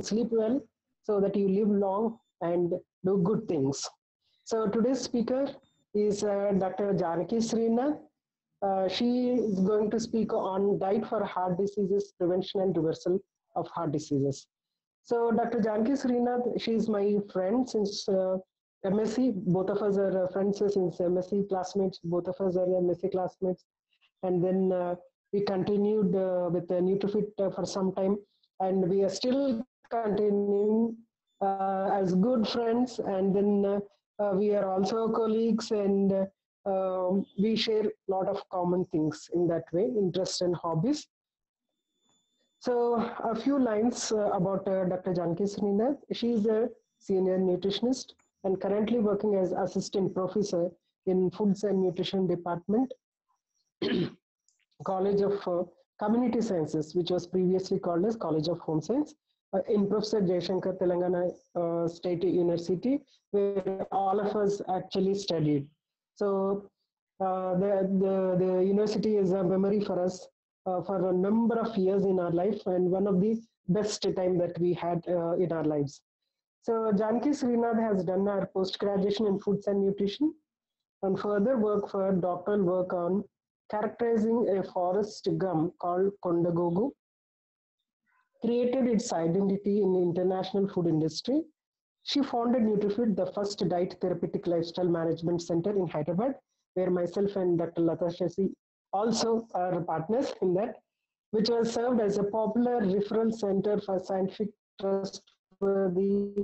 sleep well so that you live long and do good things. So today's speaker is uh, Dr. Janaki Srinath. Uh, she is going to speak on diet for heart diseases, prevention and reversal of heart diseases. So Dr. Janaki Srinath, she is my friend since uh, MSc. Both of us are uh, friends since MSc classmates. Both of us are MSc classmates. And then uh, we continued uh, with the NutriFit uh, for some time. And we are still continuing uh, as good friends. And then we are also colleagues and um, we share a lot of common things in that way, interests and hobbies. So a few lines uh, about uh, Dr. Janaki Srinath. She is a senior nutritionist and currently working as assistant professor in Foods and Nutrition Department, College of uh, Community Sciences, which was previously called as College of Home Science, uh, in Professor Jayashankar Telangana uh, State University, where all of us actually studied. So uh, the, the, the university is a memory for us uh, for a number of years in our life and one of the best time that we had uh, in our lives. So Janki Srinath has done her post-graduation in foods and nutrition and further work for doctoral work on characterizing a forest gum called Kondagogu, created its identity in the international food industry. She founded NutriFit, the first diet therapeutic lifestyle management center in Hyderabad, where myself and Dr. Lata Shashi also are partners in that, which was served as a popular referral center for scientific trustworthy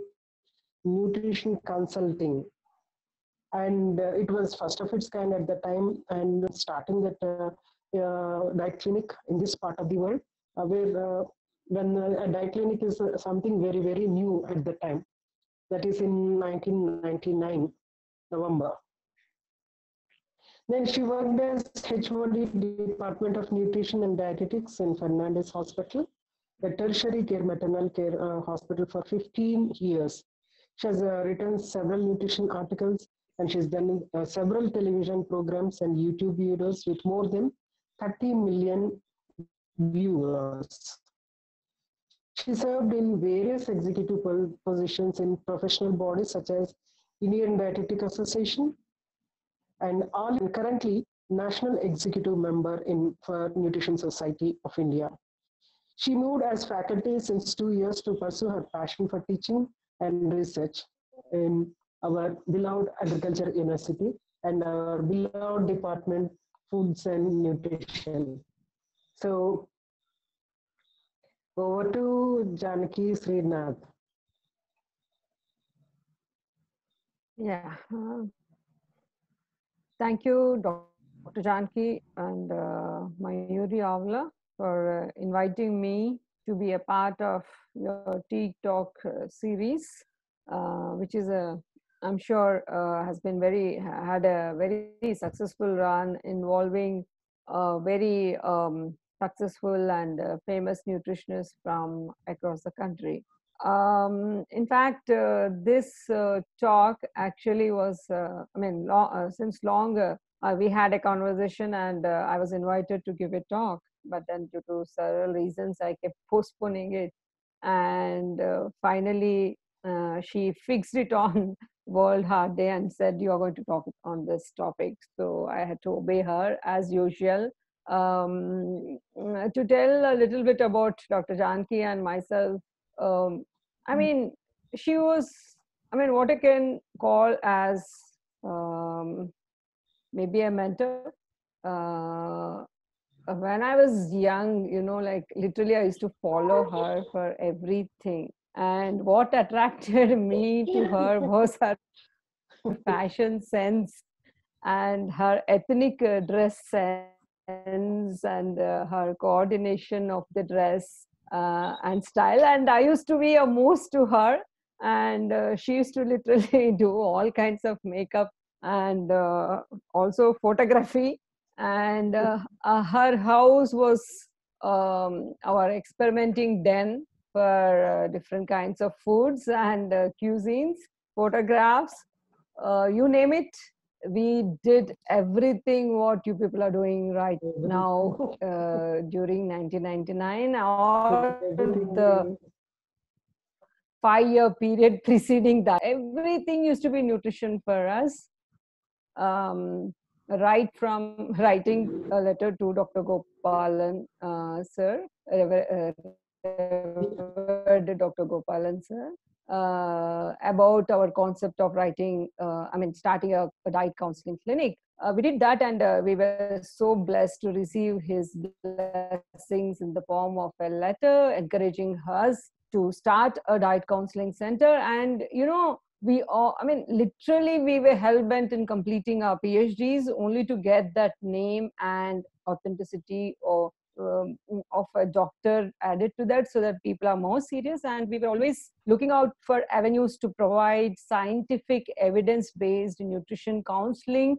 nutrition consulting. And uh, it was first of its kind at the time and starting that uh, uh, diet clinic in this part of the world, uh, when a diet clinic is uh, something very, very new at the time. That is in 1999, November. Then she worked as HOD Department of Nutrition and Dietetics in Fernandez Hospital, a tertiary care maternal care uh, hospital for 15 years. She has uh, written several nutrition articles and she's done uh, several television programs and YouTube videos with more than 30 million viewers. She served in various executive positions in professional bodies such as Indian Dietetic Association, and all currently national executive member in for Nutrition Society of India. She moved as faculty since two years to pursue her passion for teaching and research in our beloved Agriculture University and our beloved department, Foods and Nutrition. So over to Janaki Srinath. Yeah. Uh, Thank you, Dr. Janki and uh, Mayuri Avla for uh, inviting me to be a part of your Tea Talk uh, series, uh, which is a, I'm sure, uh, has been very, had a very successful run involving a very um, successful and famous nutritionists from across the country. Um, in fact, uh, this uh, talk actually was, uh, I mean, uh, since long uh, we had a conversation and uh, I was invited to give a talk, but then due to several reasons, I kept postponing it. And finally, she fixed it on World Heart Day and said, You are going to talk on this topic. So I had to obey her as usual. Um, to tell a little bit about Dr. Janki and myself, um, I hmm. mean, she was, I mean, what I can call as um, maybe a mentor. Uh, when I was young, you know, like literally I used to follow her for everything. And what attracted me to her was her fashion sense and her ethnic dress sense and uh, her coordination of the dress uh, and style. And I used to be a moose to her, and uh, she used to literally do all kinds of makeup and uh, also photography. And uh, uh, her house was um, our experimenting den for different kinds of foods and cuisines, photographs, you name it we did everything what you people are doing right now uh, during 1999 all the five year period preceding that. Everything used to be nutrition for us. Um, right from writing a letter to Dr. Gopalan, uh, sir, uh, Revered Dr. Gopalan, sir, uh, about our concept of writing, uh, I mean, starting a, a diet counseling clinic. Uh, we did that and uh, we were so blessed to receive his blessings in the form of a letter encouraging us to start a diet counseling center. And, you know, we all, I mean, literally, we were hell bent in completing our PhDs only to get that name and authenticity or um, of a doctor added to that so that people are more serious. And we were always looking out for avenues to provide scientific evidence based nutrition counseling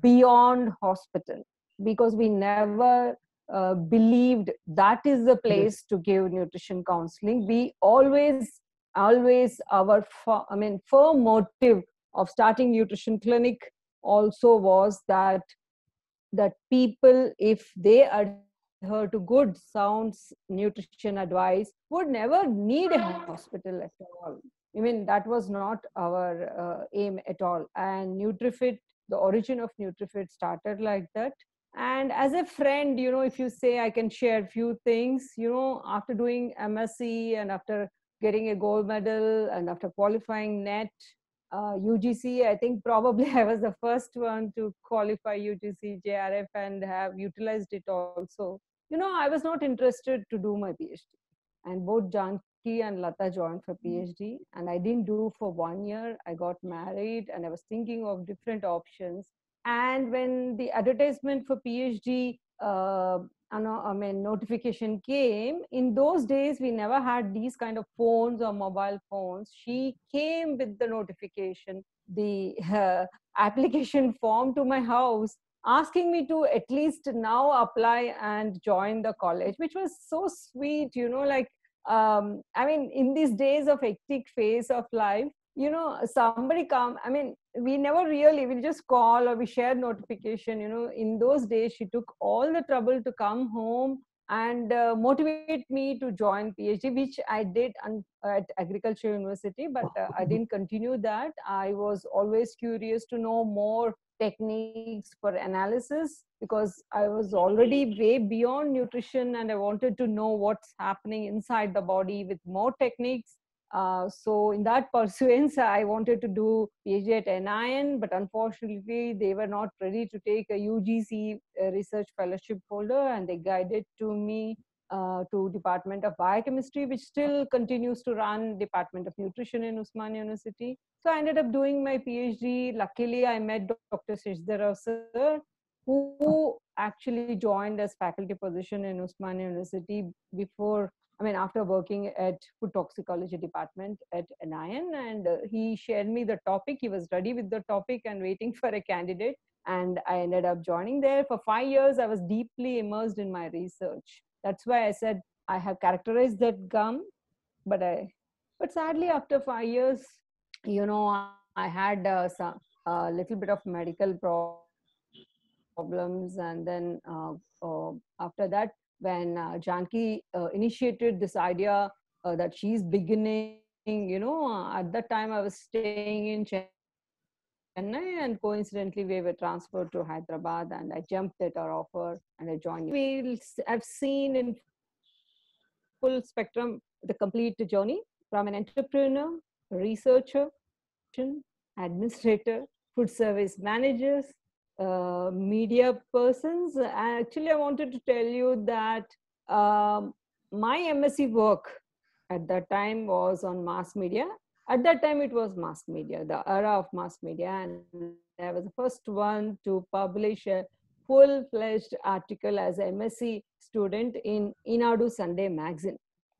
beyond hospital because we never uh, believed that is the place to give nutrition counseling. We always always our fir- i mean firm motive of starting nutrition clinic also was that that people if they adhere to good sound nutrition advice would never need a hospital at all. I mean that was not our uh, aim at all. And nutrifit the origin of nutrifit started like that. And as a friend you know if you say i can share a few things you know after doing msc and after getting a gold medal and after qualifying net uh, UGC, I think probably I was the first one to qualify UGC JRF and have utilized it also. You know, I was not interested to do my PhD. And both Janki and Lata joined for PhD. And I didn't do for one year. I got married and I was thinking of different options. And when the advertisement for PhD uh, I mean, notification came. In those days, we never had these kind of phones or mobile phones. She came with the notification, the uh, application form to my house, asking me to at least now apply and join the college, which was so sweet, you know, like, um, I mean, in these days of hectic phase of life, you know somebody come i mean we never really we just call or we share notification you know. In those days she took all the trouble to come home and uh, motivate me to join phd which i did un- at agriculture university but uh, i didn't continue that. I was always curious to know more techniques for analysis because i was already way beyond nutrition and i wanted to know what's happening inside the body with more techniques. Uh, so in that pursuance, I wanted to do PhD at NIN, but unfortunately, they were not ready to take a UGC uh, research fellowship holder, and they guided to me uh, to Department of Biochemistry, which still continues to run Department of Nutrition in Osmania University. So I ended up doing my PhD. Luckily, I met Dr. Sridhar sir, who actually joined as faculty position in Osmania University before I mean, after working at food toxicology department at NIN, and uh, he shared me the topic. He was ready with the topic and waiting for a candidate. And I ended up joining there. For five years, I was deeply immersed in my research. That's why I said I have characterized that gum, but I, but sadly, after five years, you know, I had uh, some a little bit of medical problems, and then uh, uh after that, when uh, Janki uh, initiated this idea uh, that she's beginning, you know, at that time I was staying in Chennai and coincidentally we were transferred to Hyderabad and I jumped at our offer and I joined. We have seen in full spectrum the complete journey from an entrepreneur, researcher, administrator, food service managers, uh, media persons. Actually, I wanted to tell you that um, my MSc work at that time was on mass media. At that time, it was mass media, the era of mass media. And I was the first one to publish a full fledged article as an MSc student in Eenadu Sunday magazine.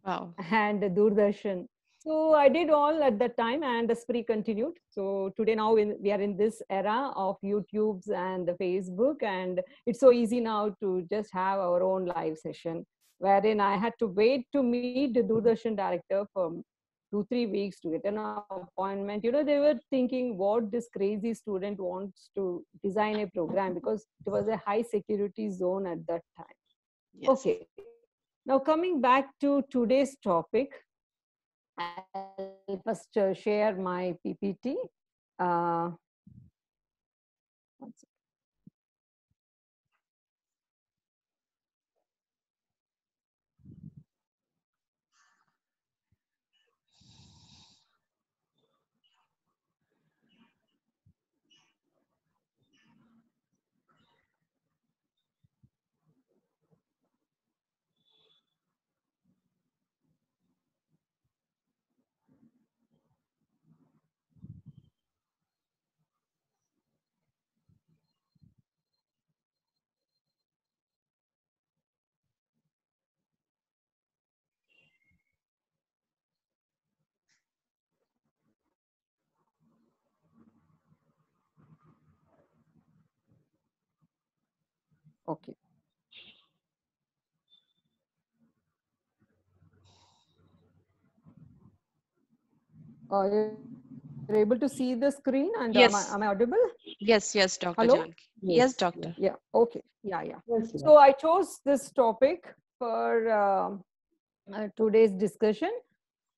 Wow. And Doordarshan so I did all at that time and the spree continued. So today now in, we are in this era of YouTubes and the Facebook and it's so easy now to just have our own live session wherein I had to wait to meet the Doordarshan director for two, three weeks to get an appointment. You know, they were thinking what this crazy student wants to design a program because it was a high security zone at that time. Yes. Okay. Now coming back to today's topic, i'll first uh, share my PPT. Uh, one second. Okay. Uh, you're able to see the screen and am, I, am I audible? Yes, yes, Dr. Hello? Janki. Yes, doctor. Yeah. Okay. Yeah. Yeah. Yes, yes. So I chose this topic for um, uh, today's discussion.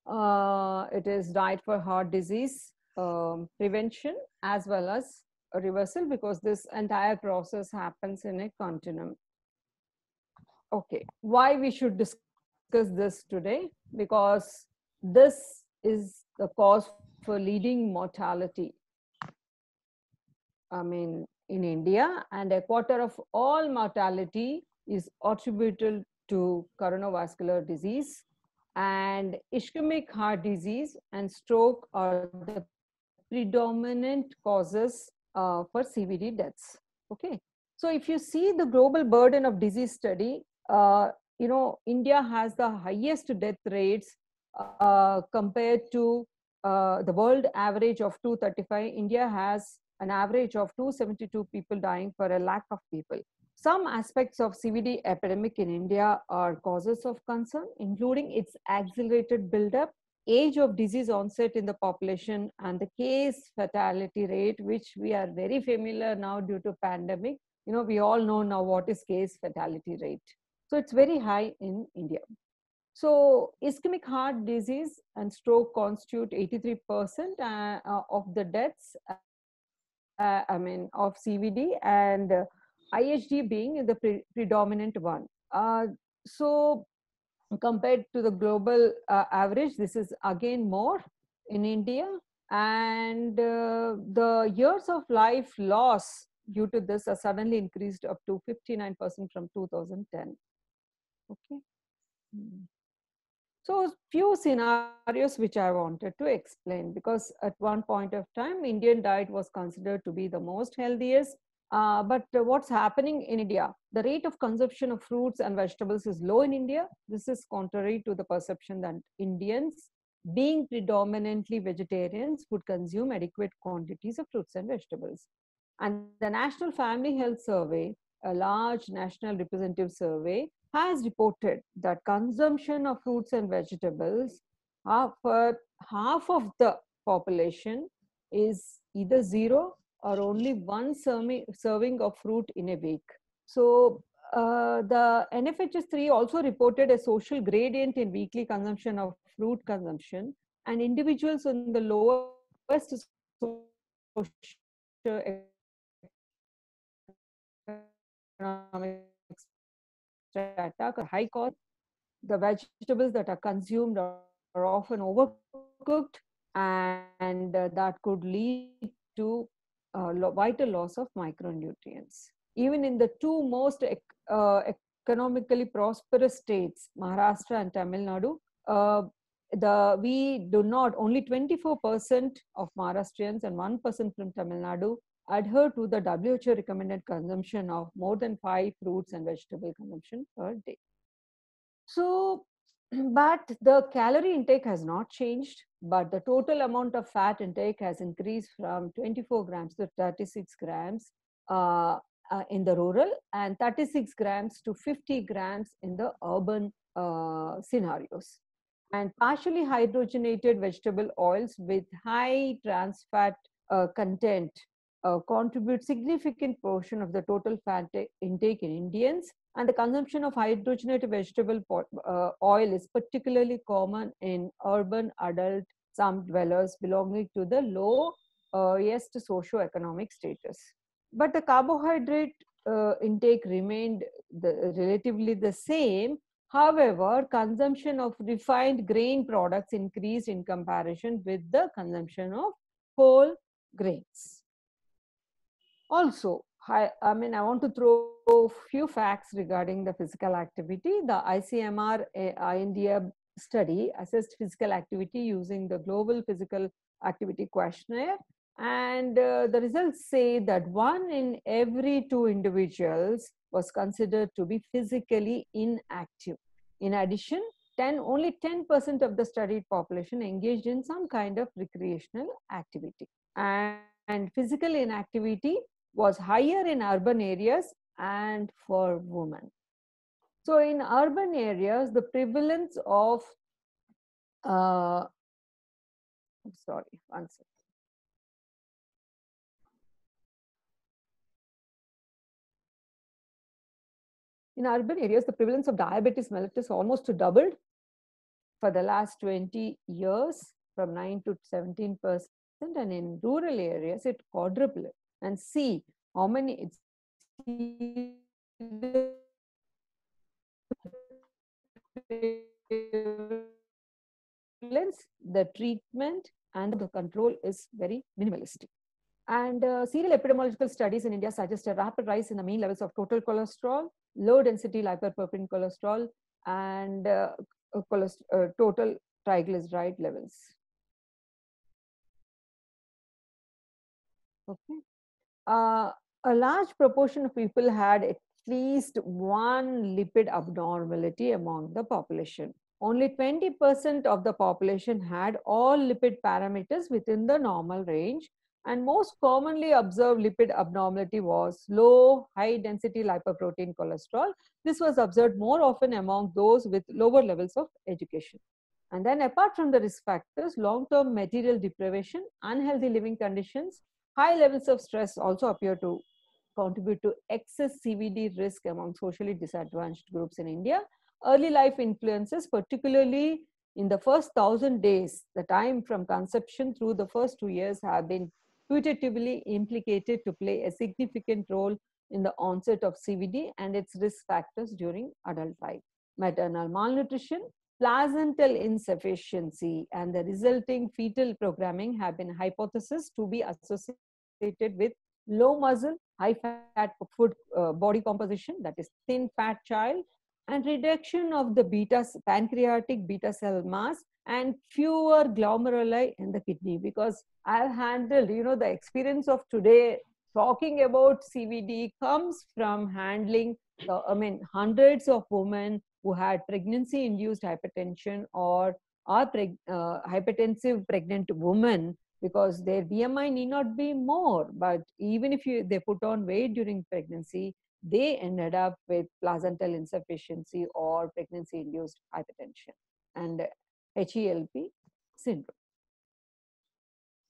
Uh, it is diet for heart disease um, prevention as well as reversal because this entire process happens in a continuum. Okay, why we should discuss this today? Because this is the cause for leading mortality. I mean, in India, and a quarter of all mortality is attributable to coronavascular disease and ischemic heart disease and stroke are the predominant causes uh, for CVD deaths. Okay, so if you see the global burden of disease study, uh, you know India has the highest death rates uh, compared to uh, the world average of 235. India has an average of 272 people dying for a lakh of people. Some aspects of CVD epidemic in India are causes of concern, including its accelerated buildup, age of disease onset in the population, and the case fatality rate, which we are very familiar now due to pandemic. You know, we all know now what is case fatality rate. So it's very high in India. So ischemic heart disease and stroke constitute 83% uh, uh, of the deaths, uh, I mean, of CVD and uh, IHD being the pre predominant one. Uh, so compared to the global uh, average, this is again more in India. And uh, the years of life loss due to this are suddenly increased up to 59% from 2010. Okay. Hmm. So few scenarios which I wanted to explain because at one point of time, Indian diet was considered to be the most healthiest. Uh, but uh, what's happening in India? The rate of consumption of fruits and vegetables is low in India. This is contrary to the perception that Indians, being predominantly vegetarians, would consume adequate quantities of fruits and vegetables. And the National Family Health Survey, a large national representative survey, has reported that consumption of fruits and vegetables uh, for half of the population is either zero or only one serving, serving of fruit in a week. So uh, the NFHS3 also reported a social gradient in weekly consumption of fruit consumption and individuals in the lowest economic strata, high cost, the vegetables that are consumed are, are often overcooked and uh, that could lead to uh, vital loss of micronutrients. Even in the two most ec uh, economically prosperous states, Maharashtra and Tamil Nadu, uh, the we do not only 24% of Maharashtrians and 1% from Tamil Nadu adhere to the WHO recommended consumption of more than five fruits and vegetable consumption per day. So, but the calorie intake has not changed, but the total amount of fat intake has increased from 24 grams to 36 grams uh, uh, in the rural and 36 grams to 50 grams in the urban uh, scenarios. And partially hydrogenated vegetable oils with high trans fat uh, content uh, contribute significant portion of the total fat intake in Indians and the consumption of hydrogenated vegetable uh, oil is particularly common in urban adult some dwellers belonging to the lowest socio-economic status. But the carbohydrate uh, intake remained the, relatively the same. However, consumption of refined grain products increased in comparison with the consumption of whole grains. Also, I, I mean, I want to throw a few facts regarding the physical activity. The ICMR uh, India study assessed physical activity using the Global Physical Activity Questionnaire. And uh, the results say that one in every two individuals was considered to be physically inactive. In addition, 10, only 10% of the studied population engaged in some kind of recreational activity. And, and physical inactivity was higher in urban areas and for women. So in urban areas, the prevalence of, uh, sorry, one second. In urban areas, the prevalence of diabetes mellitus almost doubled for the last 20 years from 9 to 17 percent and in rural areas it quadrupled and see how many it's the treatment and the control is very minimalistic. And uh, serial epidemiological studies in India suggest a rapid rise in the mean levels of total cholesterol, low density lipoprotein cholesterol, and uh, cholesterol, uh, total triglyceride levels. Okay. Uh, a large proportion of people had at least one lipid abnormality among the population. Only 20% of the population had all lipid parameters within the normal range. And most commonly observed lipid abnormality was low, high density lipoprotein cholesterol. This was observed more often among those with lower levels of education. And then apart from the risk factors, long-term material deprivation, unhealthy living conditions, high levels of stress also appear to contribute to excess CVD risk among socially disadvantaged groups in India. Early life influences, particularly in the first thousand days, the time from conception through the first two years have been putatively implicated to play a significant role in the onset of CVD and its risk factors during adult life. Maternal malnutrition, placental insufficiency, and the resulting fetal programming have been hypotheses to be associated with low muscle, high fat food uh, body composition, that is thin fat child, and reduction of the beta pancreatic beta cell mass and fewer glomeruli in the kidney. Because I've handled, you know, the experience of today talking about CVD comes from handling, the, I mean, hundreds of women who had pregnancy induced hypertension or are preg uh, hypertensive pregnant women because their BMI need not be more, but even if you, they put on weight during pregnancy, they ended up with placental insufficiency or pregnancy induced hypertension and HELLP syndrome.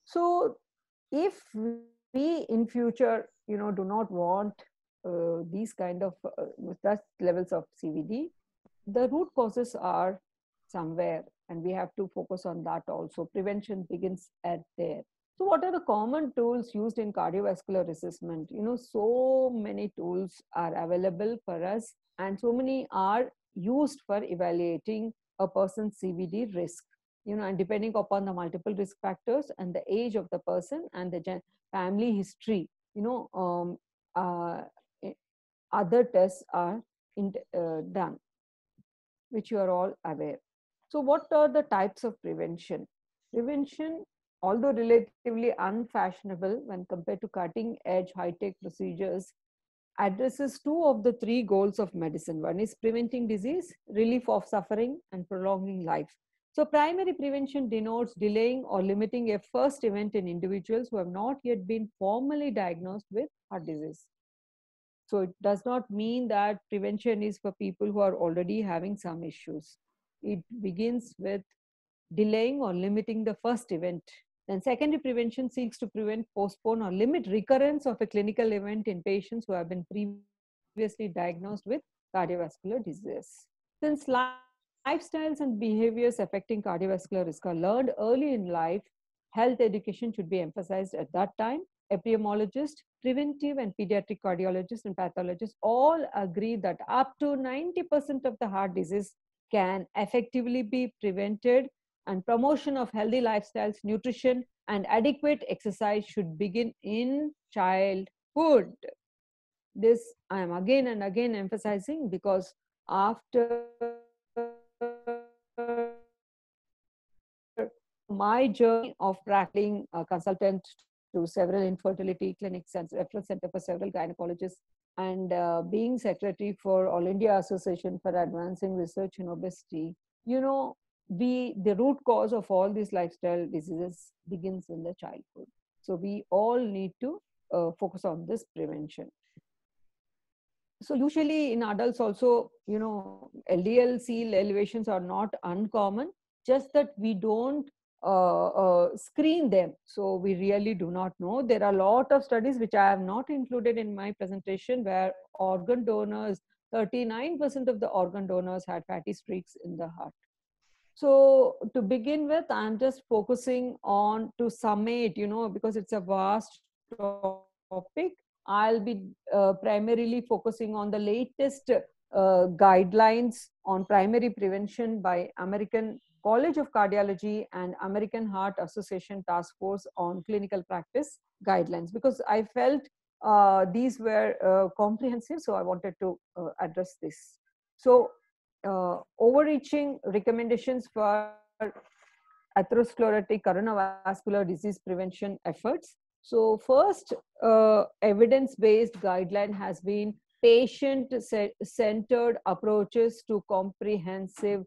So if we in future, you know, do not want uh, these kind of uh, levels of CVD, the root causes are somewhere and we have to focus on that also. Prevention begins at there. So what are the common tools used in cardiovascular assessment? You know, so many tools are available for us and so many are used for evaluating a person's CVD risk. You know, and depending upon the multiple risk factors and the age of the person and the family history, you know, um, uh, other tests are in, uh, done, which you are all aware. So what are the types of prevention? Prevention, although relatively unfashionable when compared to cutting edge high-tech procedures, addresses two of the three goals of medicine. One is preventing disease, relief of suffering, and prolonging life. So primary prevention denotes delaying or limiting a first event in individuals who have not yet been formally diagnosed with heart disease. So it does not mean that prevention is for people who are already having some issues. It begins with delaying or limiting the first event. Then secondary prevention seeks to prevent, postpone or limit recurrence of a clinical event in patients who have been previously diagnosed with cardiovascular disease. Since lifestyles and behaviors affecting cardiovascular risk are learned early in life, health education should be emphasized at that time. Epidemiologists, preventive and pediatric cardiologists and pathologists all agree that up to 90% of the heart disease can effectively be prevented and promotion of healthy lifestyles, nutrition and adequate exercise should begin in childhood. This I am again and again emphasizing because after my journey of practicing a consultant to several infertility clinics and reference center for several gynecologists and uh, being secretary for all india association for advancing research in obesity you know we the root cause of all these lifestyle diseases begins in the childhood. So we all need to uh, focus on this prevention. So usually in adults also you know ldl c elevations are not uncommon just that we don't screen them. So we really do not know. There are a lot of studies which i have not included in my presentation where organ donors 39% of the organ donors had fatty streaks in the heart. So to begin with i'm just focusing on to summate you know because it's a vast topic. I'll be uh, primarily focusing on the latest uh, guidelines on primary prevention by American College of Cardiology and American Heart Association Task Force on Clinical Practice Guidelines because I felt uh, these were uh, comprehensive, so I wanted to uh, address this. So, uh, overreaching recommendations for atherosclerotic coronavascular disease prevention efforts so first uh, evidence-based guideline has been patient-centered approaches to comprehensive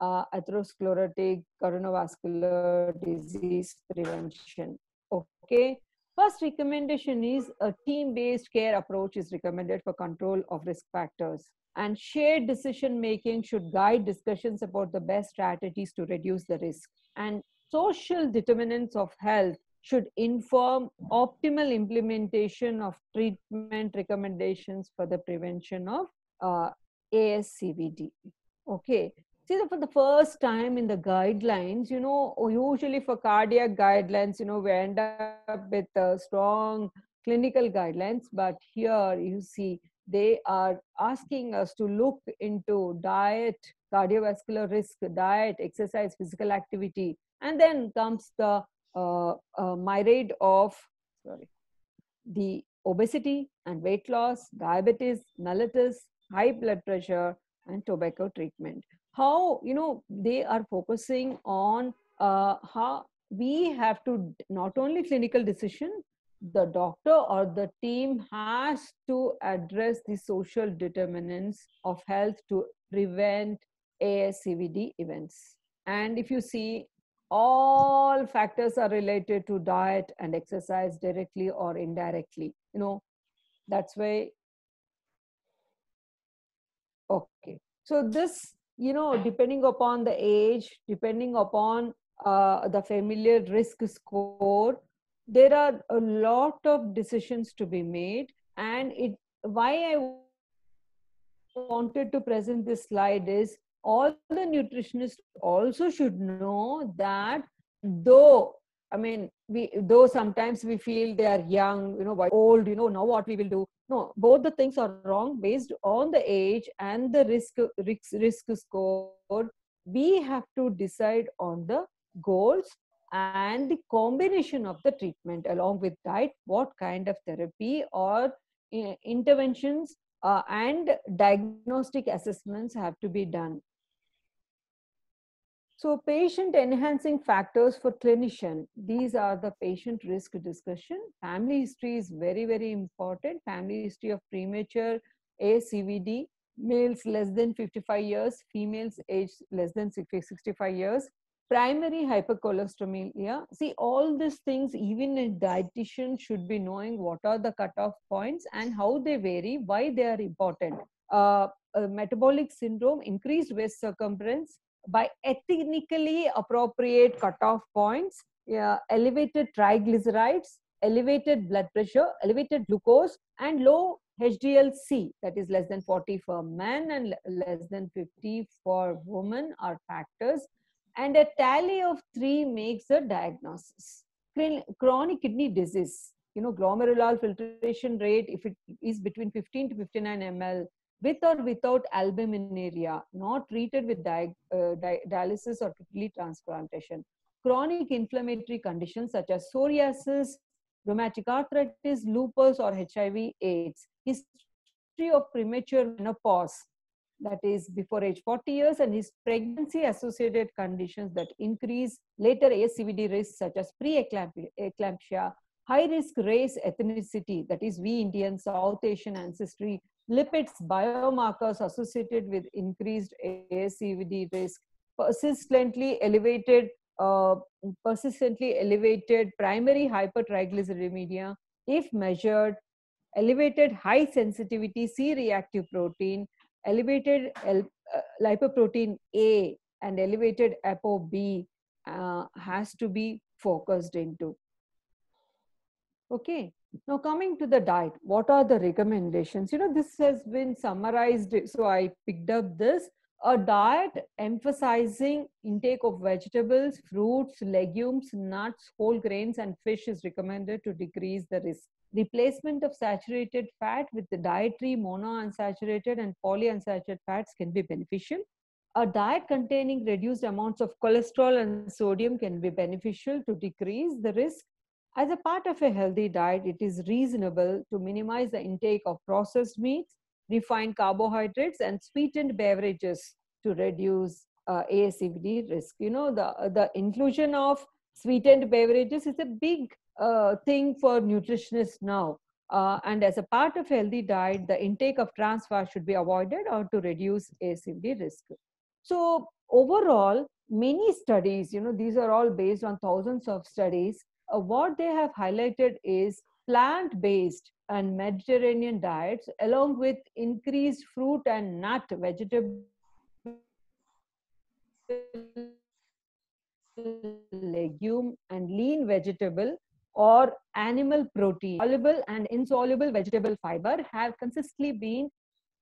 uh, atherosclerotic coronavascular disease prevention. Okay. First recommendation is a team-based care approach is recommended for control of risk factors. And shared decision making should guide discussions about the best strategies to reduce the risk. And social determinants of health should inform optimal implementation of treatment recommendations for the prevention of uh, ASCVD. Okay. See, for the first time in the guidelines, you know, usually for cardiac guidelines, you know, we end up with uh, strong clinical guidelines, but here you see they are asking us to look into diet, cardiovascular risk, diet, exercise, physical activity, and then comes the uh, uh, myriad of sorry, the obesity and weight loss, diabetes, mellitus, high blood pressure, and tobacco treatment. How, you know, they are focusing on uh, how we have to not only clinical decision, the doctor or the team has to address the social determinants of health to prevent ASCVD events. And if you see all factors are related to diet and exercise directly or indirectly you know that's why okay so this you know depending upon the age depending upon uh, the familiar risk score there are a lot of decisions to be made. And it why i wanted to present this slide is all the nutritionists also should know that though i mean we though sometimes we feel they are young you know old you know now what we will do no both the things are wrong based on the age and the risk risk risk score. We have to decide on the goals and the combination of the treatment along with diet what kind of therapy or uh, interventions uh, and diagnostic assessments have to be done so patient enhancing factors for clinician, these are the patient risk discussion. Family history is very, very important. Family history of premature ACVD, males less than 55 years, females age less than 65 years, primary hypercholesterolemia. See, all these things, even a dietitian should be knowing what are the cutoff points and how they vary, why they are important. Uh, metabolic syndrome, increased waist circumference, by ethnically appropriate cutoff points, elevated triglycerides, elevated blood pressure, elevated glucose, and low HDL-C, that is less than 40 for men and less than 50 for women are factors. And a tally of three makes a diagnosis. Chronic kidney disease, you know, glomerular filtration rate, if it is between 15 to 59 ml, with or without albuminuria, not treated with di uh, di dialysis or kidney transplantation. Chronic inflammatory conditions such as psoriasis, rheumatic arthritis, lupus, or HIV AIDS. History of premature menopause, that is before age 40 years, and his pregnancy associated conditions that increase later ASCVD risk such as pre-eclampsia, high risk race ethnicity, that is we Indian, South Asian ancestry, lipids biomarkers associated with increased ASCVD risk, persistently elevated uh, persistently elevated primary hypertriglyceridemia if measured, elevated high sensitivity C-reactive protein, elevated L, uh, lipoprotein A and elevated ApoB uh, has to be focused into. Okay, now coming to the diet, what are the recommendations? You know, this has been summarized, so I picked up this a diet emphasizing intake of vegetables, fruits, legumes, nuts, whole grains, and fish is recommended to decrease the risk. Replacement of saturated fat with the dietary monounsaturated and polyunsaturated fats can be beneficial. A diet containing reduced amounts of cholesterol and sodium can be beneficial to decrease the risk. As a part of a healthy diet, it is reasonable to minimize the intake of processed meats, refined carbohydrates and sweetened beverages to reduce uh, ASCVD risk. You know, the, the inclusion of sweetened beverages is a big uh, thing for nutritionists now. Uh, and as a part of healthy diet, the intake of trans fat should be avoided or to reduce ASCVD risk. So overall, many studies, you know, these are all based on thousands of studies. Uh, what they have highlighted is plant-based and Mediterranean diets, along with increased fruit and nut vegetable legume and lean vegetable or animal protein. Soluble and insoluble vegetable fiber have consistently been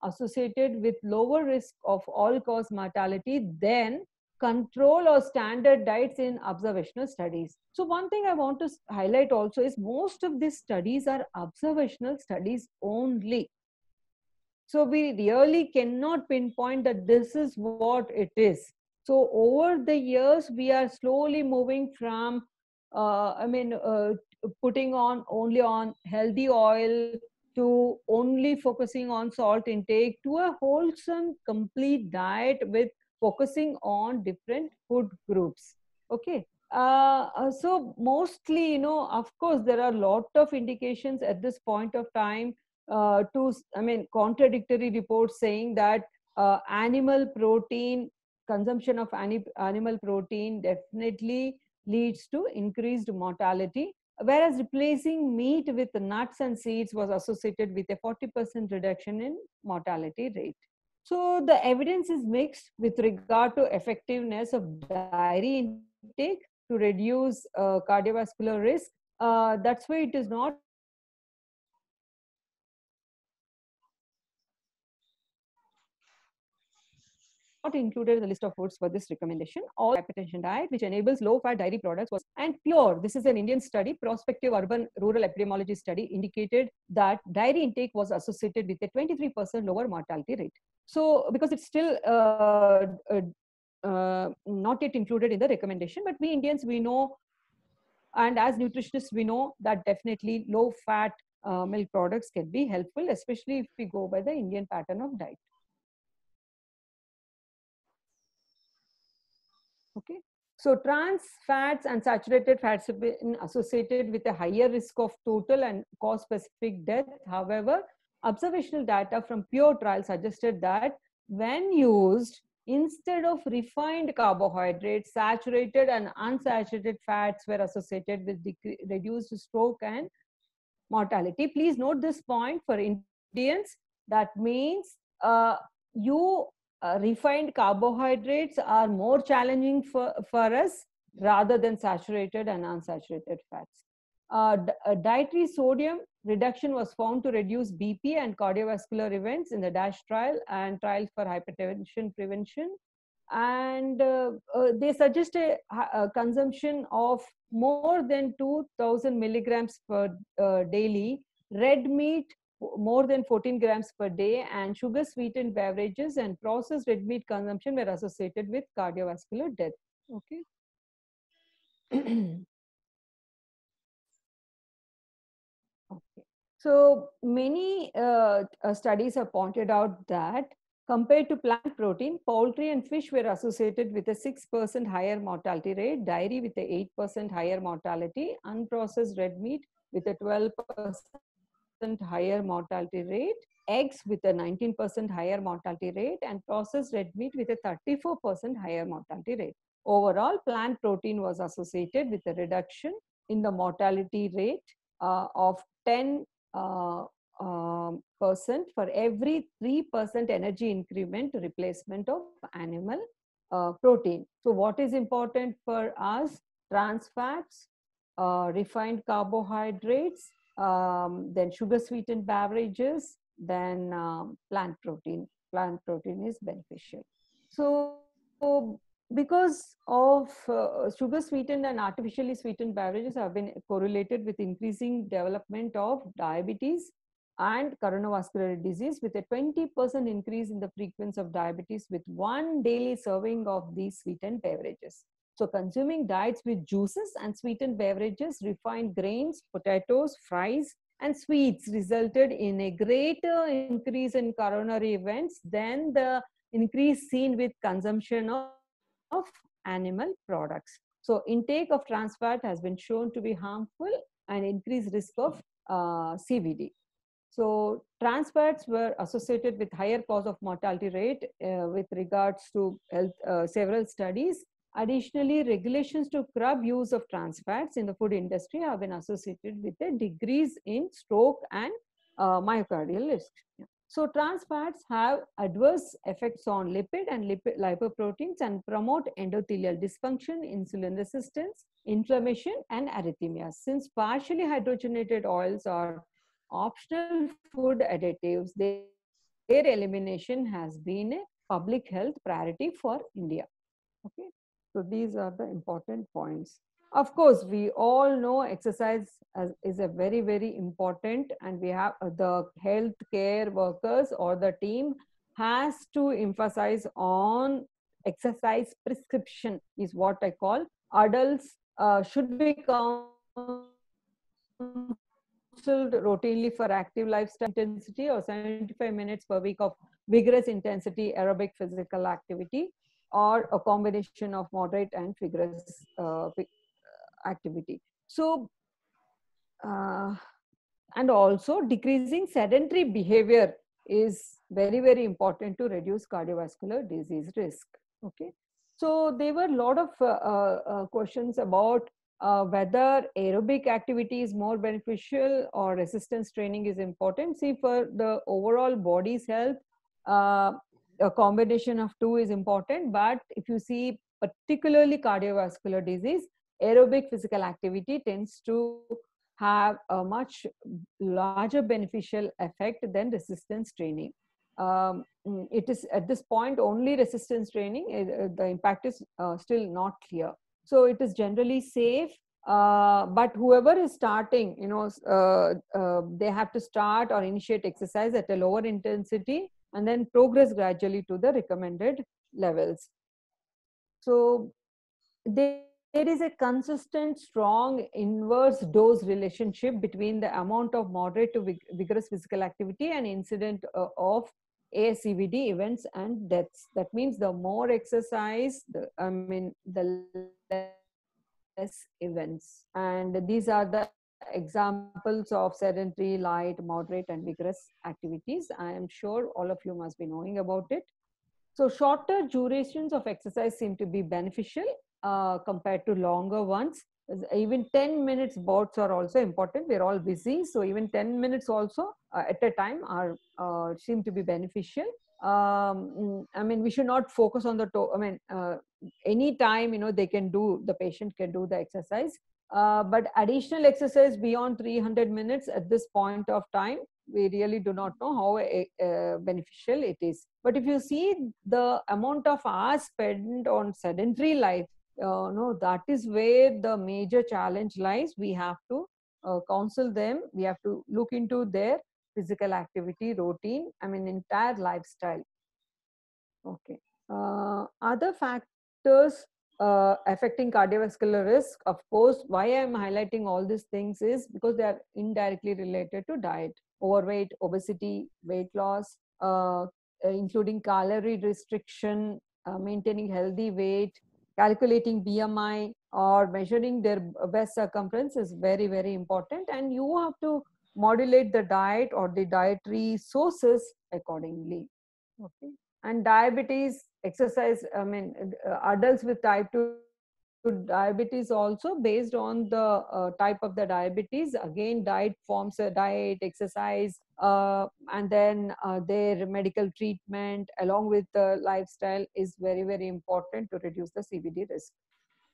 associated with lower risk of all cause mortality than control or standard diets in observational studies. So one thing I want to highlight also is most of these studies are observational studies only. So we really cannot pinpoint that this is what it is. So over the years, we are slowly moving from, uh, I mean, uh, putting on only on healthy oil to only focusing on salt intake to a wholesome, complete diet with focusing on different food groups. Okay? Uh, uh, so mostly you know of course there are a lot of indications at this point of time uh, to i mean contradictory reports saying that uh, animal protein consumption of animal protein definitely leads to increased mortality whereas replacing meat with nuts and seeds was associated with a 40% reduction in mortality rate so the evidence is mixed with regard to effectiveness of dairy intake to reduce uh, cardiovascular risk. Uh, that's why it is not not included in the list of foods for this recommendation. All hypertension diet, which enables low-fat dairy products, was and pure. This is an Indian study, prospective urban rural epidemiology study, indicated that dairy intake was associated with a 23% lower mortality rate. So, because it's still uh, uh, uh, not yet included in the recommendation, but we Indians we know, and as nutritionists we know that definitely low-fat uh, milk products can be helpful, especially if we go by the Indian pattern of diet. Okay. So trans fats and saturated fats have been associated with a higher risk of total and cause-specific death. However, observational data from pure trial suggested that when used, instead of refined carbohydrates, saturated and unsaturated fats were associated with reduced stroke and mortality. Please note this point for Indians. That means uh, you uh, refined carbohydrates are more challenging for, for us rather than saturated and unsaturated fats. uh, uh, dietary sodium reduction was found to reduce BP and cardiovascular events in the DASH trial and trials for hypertension prevention. And uh, uh, they suggest a, a, consumption of more than 2000 milligrams per uh, daily, red meat more than 14 grams per day, and sugar sweetened beverages and processed red meat consumption were associated with cardiovascular death. Okay. So many uh, studies have pointed out that compared to plant protein, poultry and fish were associated with a 6% higher mortality rate, dairy with a 8% higher mortality, unprocessed red meat with a 12% higher mortality rate, eggs with a 19% higher mortality rate, and processed red meat with a 34% higher mortality rate. Overall, plant protein was associated with a reduction in the mortality rate uh, of 10 uh, um, percent for every 3% energy increment replacement of animal uh, protein. So what is important for us? Trans fats, uh, refined carbohydrates, um, then sugar sweetened beverages, then um, plant protein. Plant protein is beneficial. So, so because of uh, sugar sweetened and artificially sweetened beverages have been correlated with increasing development of diabetes and coronary disease with a 20% increase in the frequency of diabetes with one daily serving of these sweetened beverages. So consuming diets with juices and sweetened beverages, refined grains, potatoes, fries, and sweets resulted in a greater increase in coronary events than the increase seen with consumption of, of animal products. So intake of trans fat has been shown to be harmful and increased risk of uh, CVD. So trans fats were associated with higher cause of mortality rate uh, with regards to health, uh, several studies. Additionally, regulations to curb use of trans fats in the food industry have been associated with a decrease in stroke and uh, myocardial risk. So trans fats have adverse effects on lipid and lipid lipoproteins and promote endothelial dysfunction, insulin resistance, inflammation, and arrhythmias. Since partially hydrogenated oils are optional food additives, their elimination has been a public health priority for India. Okay, so these are the important points. Of course, we all know exercise is a very, very important and we have uh, the healthcare workers or the team has to emphasize on exercise prescription is what I call. Adults uh, should be counseled routinely for active lifestyle intensity or 75 minutes per week of vigorous intensity aerobic physical activity or a combination of moderate and vigorous uh, activity. So, uh, and also decreasing sedentary behavior is very, very important to reduce cardiovascular disease risk. Okay. So there were a lot of uh, uh, questions about uh, whether aerobic activity is more beneficial or resistance training is important. See, for the overall body's health, uh, a combination of two is important. But if you see particularly cardiovascular disease, aerobic physical activity tends to have a much larger beneficial effect than resistance training. Um, it is at this point only resistance training, uh, the impact is uh, still not clear so it is generally safe uh, but whoever is starting you know uh, uh, they have to start or initiate exercise at a lower intensity and then progress gradually to the recommended levels so there, is a consistent strong inverse dose relationship between the amount of moderate to vigorous physical activity and incident uh, of ASCVD events and deaths. That means the more exercise, the, I mean, the less events. And these are the examples of sedentary, light, moderate, and vigorous activities. I am sure all of you must be knowing about it. So shorter durations of exercise seem to be beneficial uh, compared to longer ones. Even 10 minutes bouts are also important. We're all busy. So even 10 minutes also uh, at a time are uh, seem to be beneficial. Um, I mean, we should not focus on the, I mean, uh, any time, you know, they can do, the patient can do the exercise. Uh, but additional exercise beyond 300 minutes at this point of time, we really do not know how uh, beneficial it is. But if you see the amount of hours spent on sedentary life, uh, no, that is where the major challenge lies. We have to uh, counsel them. We have to look into their physical activity routine. I mean, entire lifestyle. Okay. Uh, other factors uh, affecting cardiovascular risk, of course, why I'm highlighting all these things is because they are indirectly related to diet, overweight, obesity, weight loss, uh, including calorie restriction, uh, maintaining healthy weight, calculating BMI or measuring their waist circumference is very, very important. And you have to modulate the diet or the dietary sources accordingly. Okay. And diabetes, exercise, I mean, uh, adults with type 2 diabetes also based on the uh, type of the diabetes. Again diet forms a diet exercise uh, and then uh, their medical treatment along with the lifestyle is very very important to reduce the cvd risk.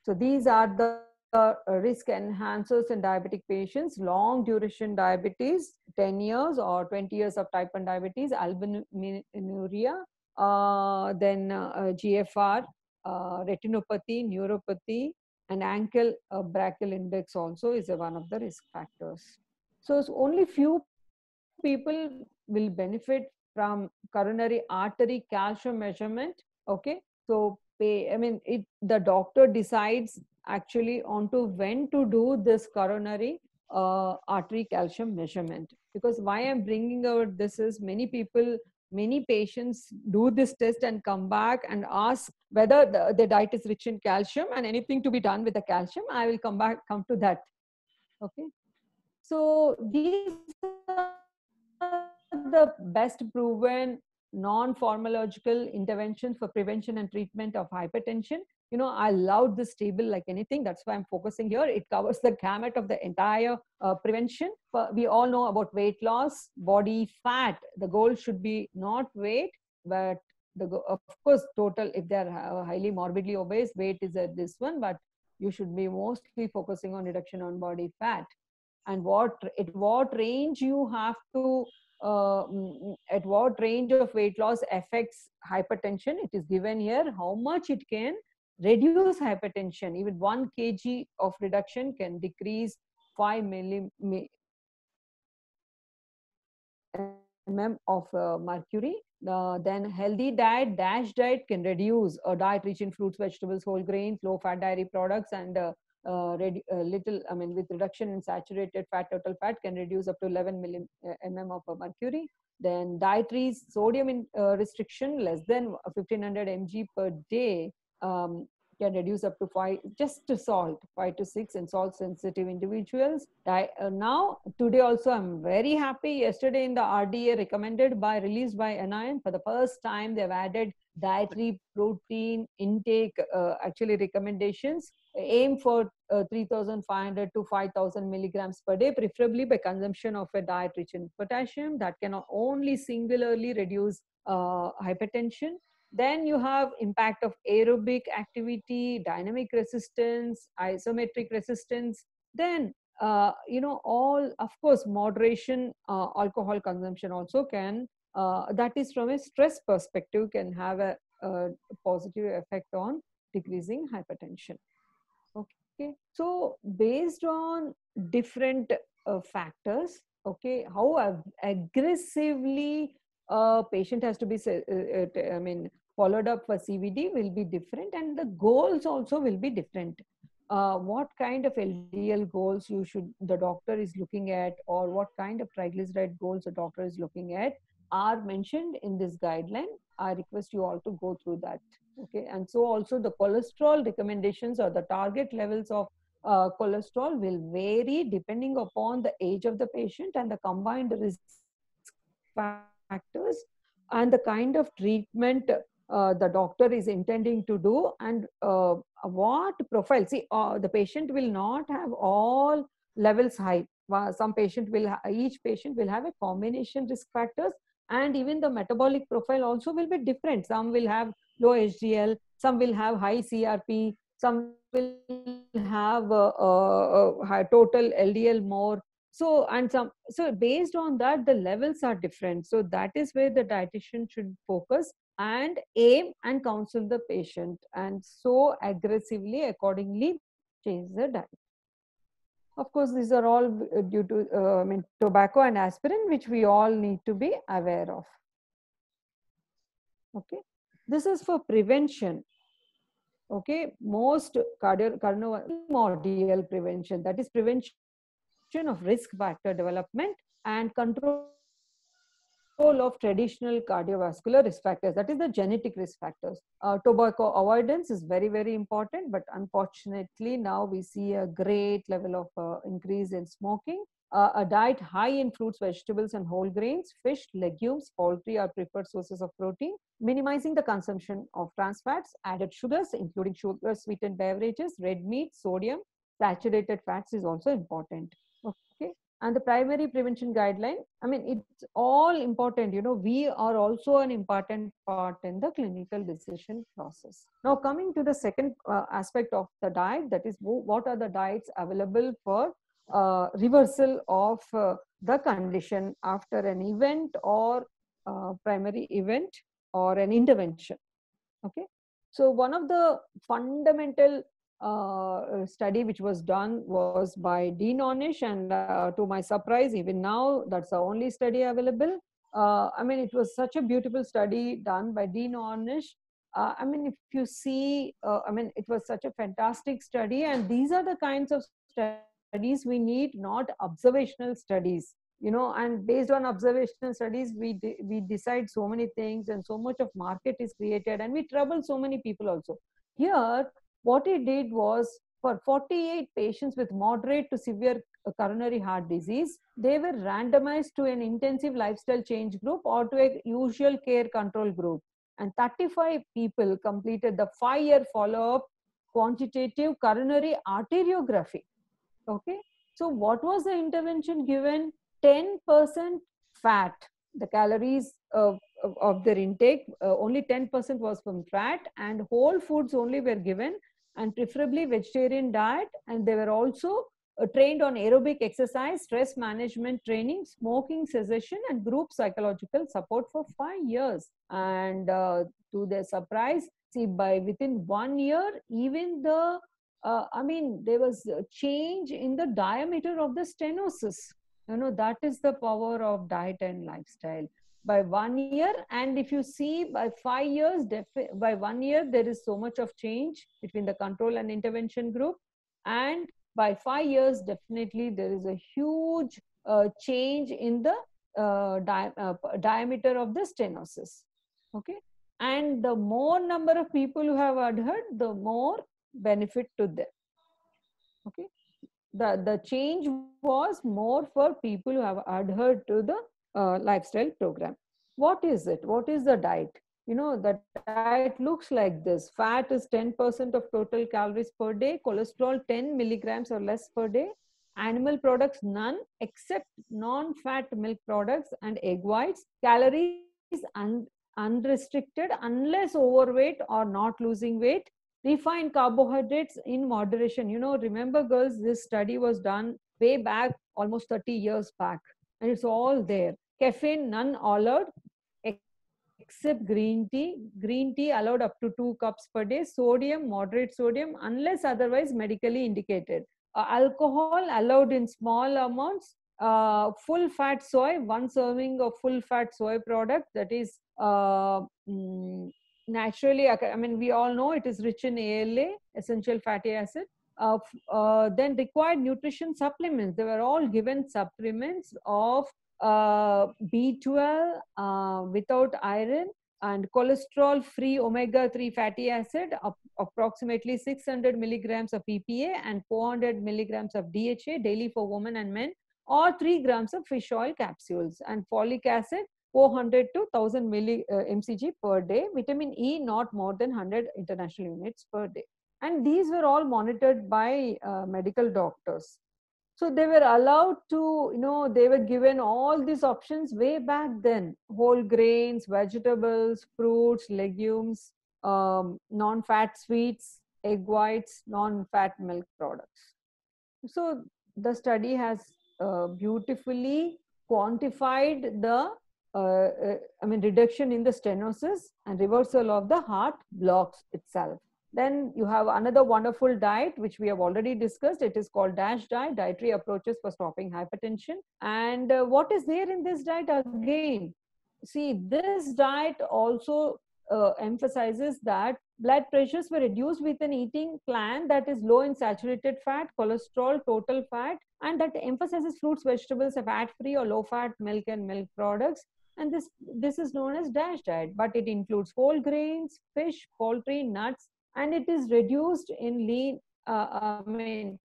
So these are the uh, risk enhancers in diabetic patients. Long duration diabetes 10 years or 20 years of type 1 diabetes albuminuria uh, then uh, gfr uh, retinopathy, neuropathy, and ankle uh, brachial index also is one of the risk factors. So it's only few people will benefit from coronary artery calcium measurement. Okay, so. I mean, it the doctor decides actually onto when to do this coronary uh, artery calcium measurement. Because why I'm bringing out this is many people many patients do this test and come back and ask whether the, the diet is rich in calcium and anything to be done with the calcium. I will come back come to that. Okay? So these are the best proven non-pharmacological interventions for prevention and treatment of hypertension you know i love this table like anything. That's why i'm focusing here. It covers the gamut of the entire uh, prevention. But we all know about weight loss body fat. The goal should be not weight but the of course total if they're highly morbidly obese weight is at this one but you should be mostly focusing on reduction on body fat. And what at what range you have to uh, mm, at what range of weight loss affects hypertension it is given here how much it can reduce hypertension. Even 1 kg of reduction can decrease 5 mm of uh, mercury. Uh, then healthy diet, DASH diet can reduce a diet rich in fruits, vegetables, whole grains, low fat dairy products, and uh, uh, little, I mean, with reduction in saturated fat, total fat can reduce up to 11 millim, mm of mercury. Then dietary sodium in, uh, restriction less than 1500 mg per day um, can reduce up to five just to salt five to six in salt sensitive individuals. I, uh, now today also i'm very happy. Yesterday in the rda recommended by released by nin for the first time they've added dietary protein intake uh, actually recommendations. Aim for uh, 3500 to 5000 milligrams per day preferably by consumption of a diet rich in potassium that can only singularly reduce uh, hypertension then you have impact of aerobic activity, dynamic resistance, isometric resistance. Then, uh, you know, all, of course, moderation, uh, alcohol consumption also can, uh, that is from a stress perspective, can have a, a positive effect on decreasing hypertension. Okay, so based on different uh, factors, okay, how ag aggressively a patient has to be, uh, uh, I mean, followed up for CVD will be different and the goals also will be different. Uh, what kind of LDL goals you should the doctor is looking at or what kind of triglyceride goals the doctor is looking at are mentioned in this guideline. I request you all to go through that. Okay, and so also the cholesterol recommendations or the target levels of uh, cholesterol will vary depending upon the age of the patient and the combined risk factors and the kind of treatment uh, the doctor is intending to do and uh, what profile see uh, the patient will not have all levels high some patient will each patient will have a combination risk factors and even the metabolic profile also will be different some will have low hdl some will have high crp some will have a, a high total LDL more. So and some so based on that, the levels are different. So that is where the dietitian should focus and aim and counsel the patient and so aggressively accordingly change the diet. Of course, these are all due to uh, I mean tobacco and aspirin, which we all need to be aware of. Okay, this is for prevention okay most cardio cardiomyopathy prevention that is prevention of risk factor development and control of traditional cardiovascular risk factors that is the genetic risk factors. Uh, tobacco avoidance is very very important but unfortunately now we see a great level of uh, increase in smoking. Uh, a diet high in fruits, vegetables, and whole grains, fish, legumes, poultry are preferred sources of protein, minimizing the consumption of trans fats, added sugars, including sugar sweetened beverages, red meat, sodium, saturated fats is also important. And the primary prevention guideline, I mean, it's all important. You know, we are also an important part in the clinical decision process. Now, coming to the second uh, aspect of the diet, that is, what are the diets available for uh, reversal of uh, the condition after an event or uh, primary event or an intervention okay so one of the fundamental uh, study which was done was by Dean Ornish and uh, to my surprise even now that's the only study available. Uh, I mean it was such a beautiful study done by Dean Ornish. I mean if you see I mean it was such a fantastic study and these are the kinds of studies studies we need not observational studies. You know and based on observational studies we de we decide so many things and so much of market is created and we trouble so many people also. Here what he did was for 48 patients with moderate to severe coronary heart disease they were randomized to an intensive lifestyle change group or to a usual care control group. And 35 people completed the 5 year follow up quantitative coronary arteriography. Okay? So what was the intervention given? 10% fat the calories of, of, of their intake uh, only 10% was from fat and whole foods only were given and preferably vegetarian diet and they were also uh, trained on aerobic exercise stress management training smoking cessation and group psychological support for 5 years and uh, to their surprise see by within 1 year even the uh, I mean, there was a change in the diameter of the stenosis. You know, that is the power of diet and lifestyle. By one year, and if you see by five years, by one year, there is so much of change between the control and intervention group. And by five years, definitely there is a huge uh, change in the uh, di uh, diameter of the stenosis. Okay. And the more number of people who have adhered, the more benefit to them okay the the change was more for people who have adhered to the uh, lifestyle program. What is it? What is the diet? You know the diet looks like this. Fat is 10% of total calories per day cholesterol 10 milligrams or less per day animal products none except non-fat milk products and egg whites. Calories un- unrestricted unless overweight or not losing weight. Refined carbohydrates in moderation. You know, remember, girls, this study was done way back, almost 30 years back, and it's all there. Caffeine, none allowed, except green tea. Green tea allowed up to two cups per day. Sodium, moderate sodium, unless otherwise medically indicated. Uh, alcohol allowed in small amounts. Uh, full fat soy, one serving of full fat soy product that is uh, mm, naturally, I mean, we all know it is rich in ALA, essential fatty acid. Uh, uh, then required nutrition supplements. They were all given supplements of uh, B12 uh, without iron and cholesterol free omega 3 fatty acid, approximately 600 milligrams of EPA and 400 milligrams of DHA daily for women and men, or 3 grams of fish oil capsules, and folic acid 400 to 1000 milli uh, mcg per day. Vitamin e not more than 100 international units per day. And these were all monitored by uh, medical doctors so they were allowed to you know they were given all these options way back then whole grains vegetables fruits legumes um, non-fat sweets egg whites, non-fat milk products. So the study has uh, beautifully quantified the uh, uh, I mean reduction in the stenosis and reversal of the heart blocks itself. Then you have another wonderful diet, which we have already discussed. It is called DASH diet, dietary approaches for stopping hypertension. And uh, what is there in this diet again? See, this diet also uh, emphasizes that blood pressures were reduced with an eating plan that is low in saturated fat, cholesterol, total fat, and that emphasizes fruits, vegetables, fat-free or low-fat milk and milk products. And this, this is known as DASH diet, but it includes whole grains, fish, poultry, nuts, and it is reduced in lean, uh, I mean,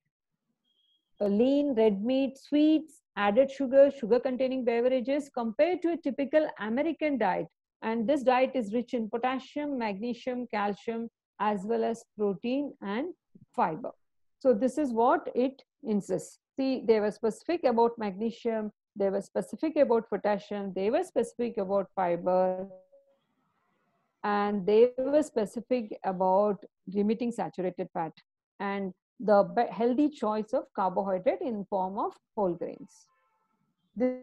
uh, lean, red meat, sweets, added sugar, sugar-containing beverages compared to a typical American diet. And this diet is rich in potassium, magnesium, calcium, as well as protein and fiber. So this is what it insists. See, they were specific about magnesium, they were specific about potassium, they were specific about fiber, and they were specific about limiting saturated fat and the healthy choice of carbohydrate in form of whole grains. This,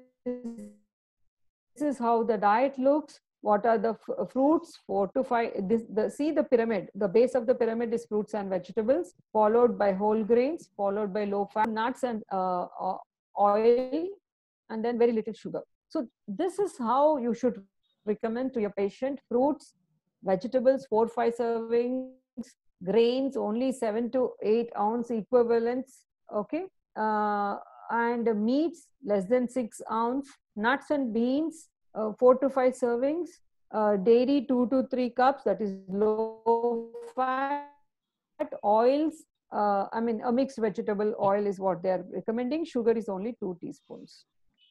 is how the diet looks. What are the fruits? Four to five. This, the, see the pyramid. The base of the pyramid is fruits and vegetables, followed by whole grains, followed by low fat, nuts and uh, oil, and then very little sugar. So this is how you should recommend to your patient fruits, vegetables, four, five servings, grains, only seven to eight ounce equivalents, okay? Uh, and meats, less than six ounce, nuts and beans, uh, four to five servings, uh, dairy, two to three cups, that is low fat, oils, uh, I mean, a mixed vegetable oil is what they are recommending. Sugar is only two teaspoons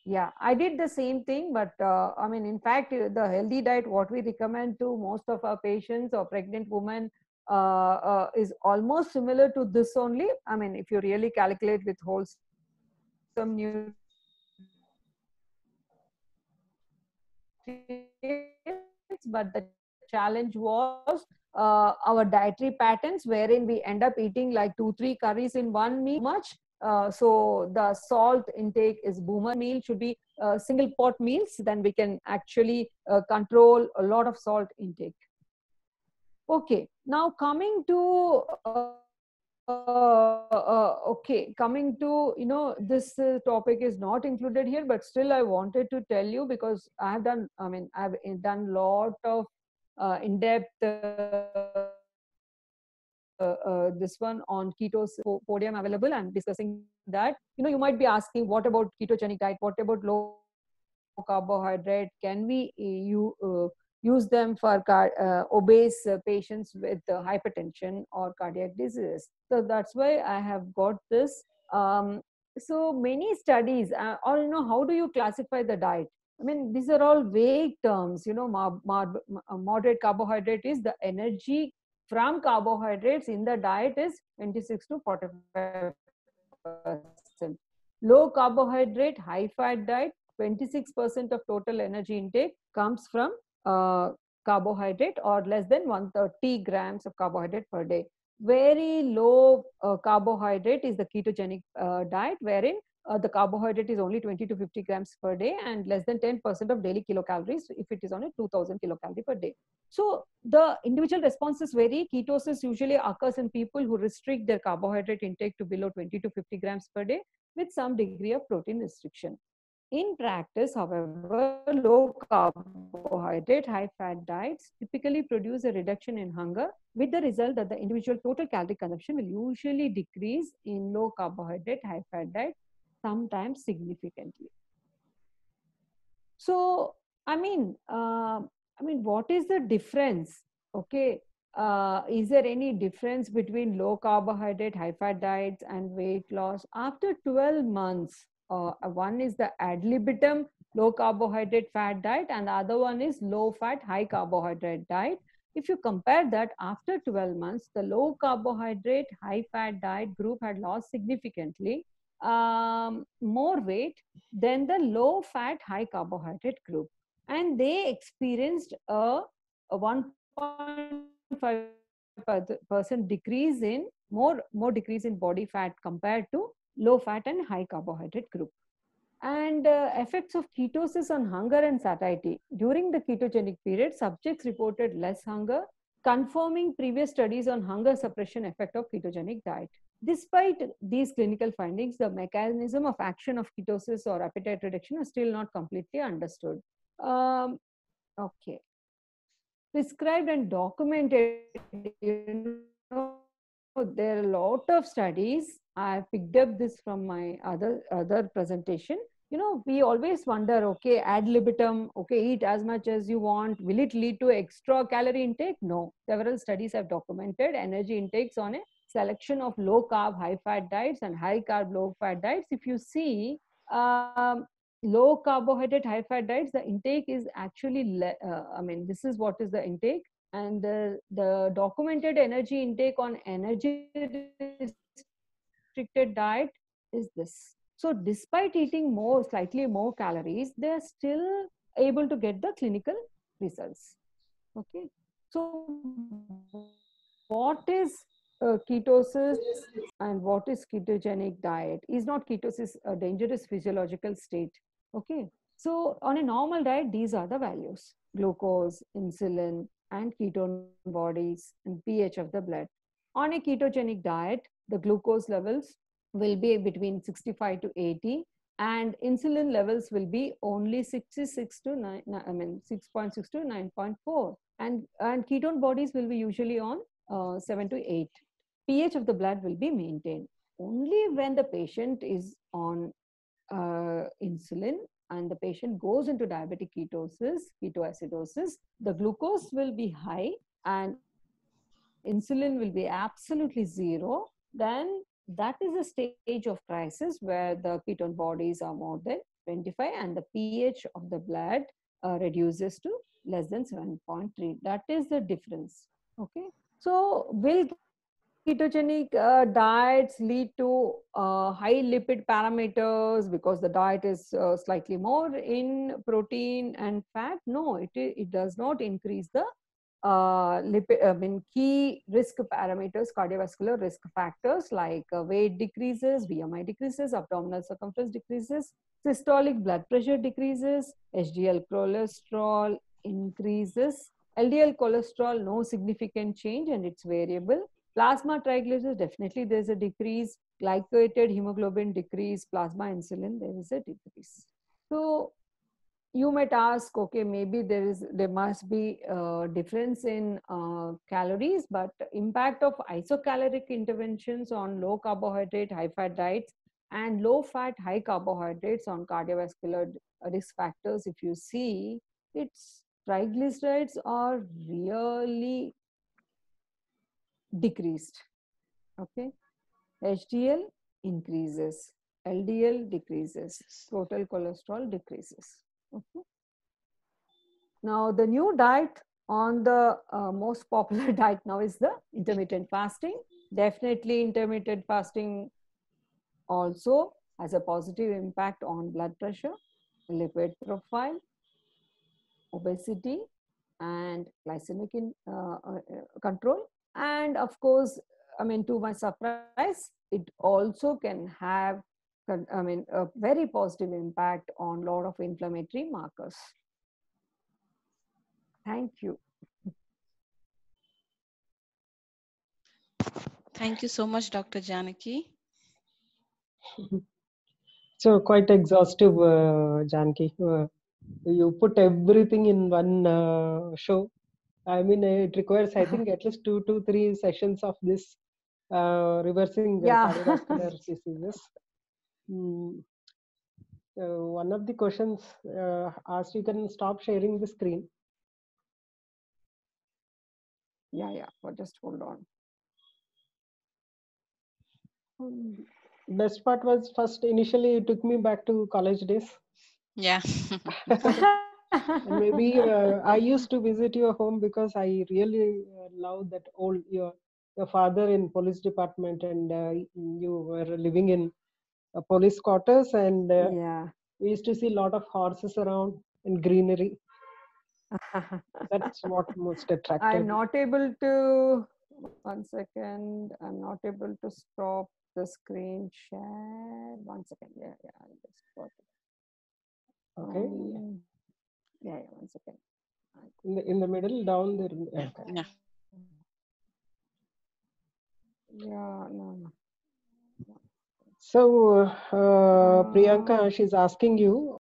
yeah i did the same thing but uh, i mean in fact the healthy diet what we recommend to most of our patients or pregnant women uh, uh, is almost similar to this only. I mean if you really calculate with wholesome nutrients but the challenge was uh, our dietary patterns wherein we end up eating like two three curries in one meal much uh, so the salt intake is boomer meal should be uh, single pot meals then we can actually uh, control a lot of salt intake. Okay now coming to uh, uh, okay coming to you know this topic is not included here but still i wanted to tell you because i have done i mean i've done lot of in-depth this one on ketos podium available. And discussing that. You know you might be asking what about ketogenic diet? What about low carbohydrate? Can we uh, you uh, use them for uh, obese patients with hypertension or cardiac disease? So that's why i have got this. Um, so many studies uh, or you know how do you classify the diet? I mean these are all vague terms. You know moderate carbohydrate is the energy from carbohydrates in the diet is 26 to 45 percent. Low carbohydrate, high fat diet, 26% of total energy intake comes from uh, carbohydrate or less than 130 grams of carbohydrate per day. Very low uh, carbohydrate is the ketogenic uh, diet wherein uh, the carbohydrate is only 20 to 50 grams per day and less than 10% of daily kilocalories if it is on a 2000 kilocalorie per day. So the individual responses vary. Ketosis usually occurs in people who restrict their carbohydrate intake to below 20 to 50 grams per day with some degree of protein restriction. In practice, however, low carbohydrate, high fat diets typically produce a reduction in hunger with the result that the individual total calorie consumption will usually decrease in low carbohydrate, high fat diet sometimes significantly. So, I mean, uh, I mean, what is the difference? Okay, uh, is there any difference between low carbohydrate, high fat diets and weight loss after 12 months? Uh, one is the ad libitum low carbohydrate fat diet, and the other one is low fat, high carbohydrate diet. If you compare that after 12 months, the low carbohydrate, high fat diet group had lost significantly um, more weight than the low fat, high carbohydrate group. And they experienced a, a 1.5 percent decrease in more more decrease in body fat compared to low fat and high carbohydrate group and uh, effects of ketosis on hunger and satiety during the ketogenic period subjects reported less hunger confirming previous studies on hunger suppression effect of ketogenic diet. Despite these clinical findings the mechanism of action of ketosis or appetite reduction is still not completely understood. Um, okay. Prescribed and documented you know, there are a lot of studies. I picked up this from my other other presentation you know we always wonder okay ad libitum okay eat as much as you want. Will it lead to extra calorie intake? No. Several studies have documented energy intakes on a selection of low carb high fat diets and high carb low fat diets. If you see um, low carbohydrate high fat diets the intake is actually le- uh, i mean this is what is the intake. And the, the documented energy intake on energy restricted diet is this so despite eating more slightly more calories they are still able to get the clinical results okay so what is uh, ketosis and what is ketogenic diet is not ketosis a dangerous physiological state Okay. So on a normal diet, these are the values, glucose, insulin, and ketone bodies and pH of the blood. On a ketogenic diet, the glucose levels will be between 65 to 80 and insulin levels will be only 66 to 9, I mean 6.6 to 9.4 and, and ketone bodies will be usually on uh, 7 to 8. pH of the blood will be maintained. Only when the patient is on uh, insulin and the patient goes into diabetic ketosis, ketoacidosis, the glucose will be high and insulin will be absolutely zero, then that is a stage of crisis where the ketone bodies are more than 25 and the pH of the blood uh, reduces to less than 7.3. That is the difference. Okay. So will ketogenic uh, diets lead to uh, high lipid parameters because the diet is uh, slightly more in protein and fat no it it does not increase the uh, lipid i mean key risk parameters cardiovascular risk factors like uh, weight decreases bmi decreases abdominal circumference decreases systolic blood pressure decreases hdl cholesterol increases ldl cholesterol no significant change and it's variable Plasma triglycerides, definitely there's a decrease. Glycated hemoglobin decrease. Plasma insulin, there is a decrease. So you might ask, okay, maybe there is there must be a difference in uh, calories, but impact of isocaloric interventions on low carbohydrate, high fat diets and low fat, high carbohydrates on cardiovascular risk factors. If you see, its triglycerides are really decreased. Okay. HDL increases. LDL decreases. Total cholesterol decreases. Okay. Now the new diet on the uh, most popular diet now is the intermittent fasting. Definitely intermittent fasting also has a positive impact on blood pressure, lipid profile, obesity, and glycemic in, uh, uh, control and of course i mean to my surprise it also can have i mean a very positive impact on a lot of inflammatory markers thank you Thank you so much, Dr. Janaki. So quite exhaustive, uh, Janki. Uh, you put everything in one uh, show I mean, it requires, I think, at least two to three sessions of this uh, reversing Yeah. cardiovascular diseases. Mm. Uh, one of the questions uh, asked, you can stop sharing the screen. yeah yeah but just hold on Hmm. Best part was first, initially, it took me back to college days. Yeah. Maybe uh, I used to visit your home because I really uh, love that old your your father in police department and uh, you were living in police quarters and uh, yeah we used to see a lot of horses around and greenery. That's what most attractive i'm not able to one second. I'm not able to stop the screen share. One second. Yeah, yeah. I just got it. Okay. Um, yeah, yeah. One second. In the, in the middle down there. Okay. Yeah. Yeah, no, no. So, uh, Priyanka, she's asking you